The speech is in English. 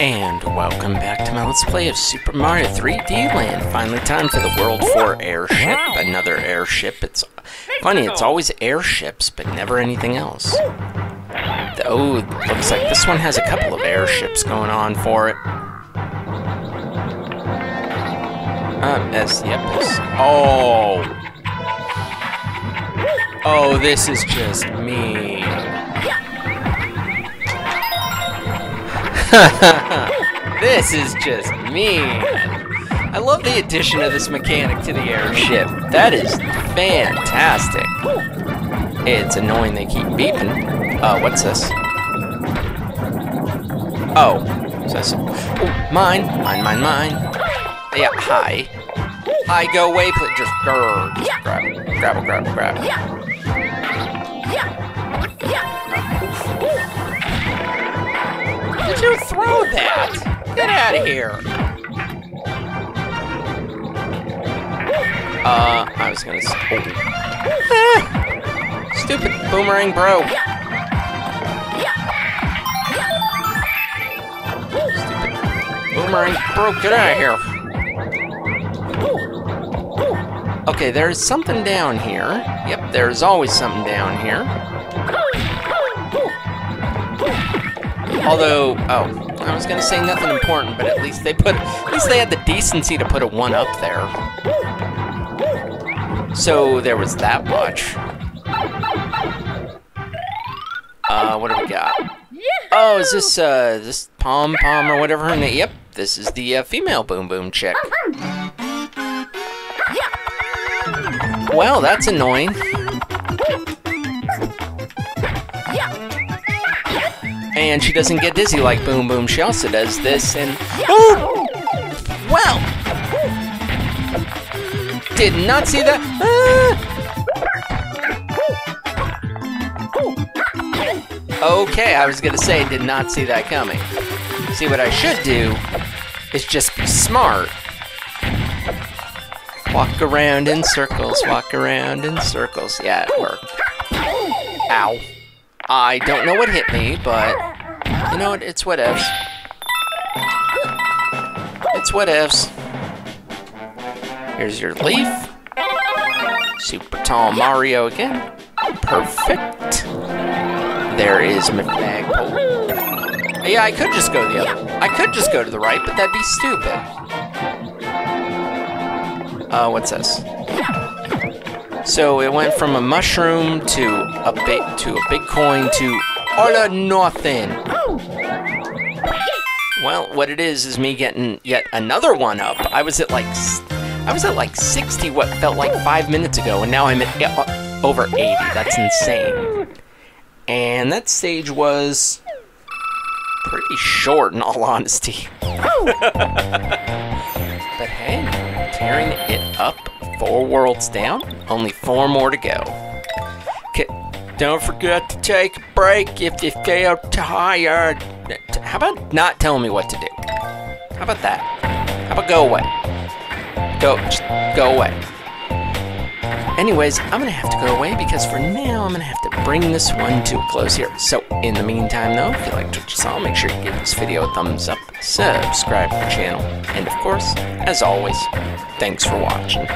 And welcome back to my Let's Play of Super Mario 3D Land. Finally time for the World 4 airship. Another airship. It's funny, it's always airships, but never anything else. The- oh, looks like this one has a couple of airships going on for it. Uh, yes, yep, yes. Oh! Oh, this is just me. this is just mean. I love the addition of this mechanic to the airship. That is fantastic. It's annoying they keep beeping. Uh, what's this? Oh, oh, mine, mine, mine, mine. Yeah, hi. Hi, go away, please. Just, grr, just grab grab grab grab. Did you throw that? Get out of here. Uh, I was gonna. Ah, stupid boomerang bro. Stupid boomerang bro, get out of here. Okay, there's something down here. Yep, there's always something down here. Although, oh, I was gonna say nothing important, but at least they put, at least they had the decency to put a one up there. So there was that much. Uh, what do we got? Oh, is this, uh, this Pom Pom or whatever her name? Yep, this is the uh, female Boom Boom chick. Well, that's annoying. And she doesn't get dizzy like Boom Boom. She also does this and... Oh! Well! Did not see that. Ah! Okay, I was gonna say, did not see that coming. See, what I should do is just be smart. Walk around in circles, walk around in circles. Yeah, it worked. Ow. I don't know what hit me, but you know what? It's whatevs. It's whatevs. Here's your leaf. Super tall Mario again. Perfect. There is my flagpole. Yeah, I could just go the other. I could just go to the right, but that'd be stupid. Uh, what's this? So it went from a mushroom to a big to a big coin to all or nothing. Well, what it is is me getting yet another one up. I was at like I was at like 60 what felt like 5 minutes ago and now I'm at uh, over 80. That's insane. And that stage was pretty short in all honesty. but hey, tearing it up four worlds down, only four more to go. Don't forget to take a break if you feel to hire. How about not telling me what to do? How about that? How about go away? Go, just go away. Anyways, I'm gonna have to go away because for now I'm gonna have to bring this one to a close here. So, in the meantime, though, if you liked what you saw, make sure you give this video a thumbs up, subscribe to the channel, and of course, as always, thanks for watching.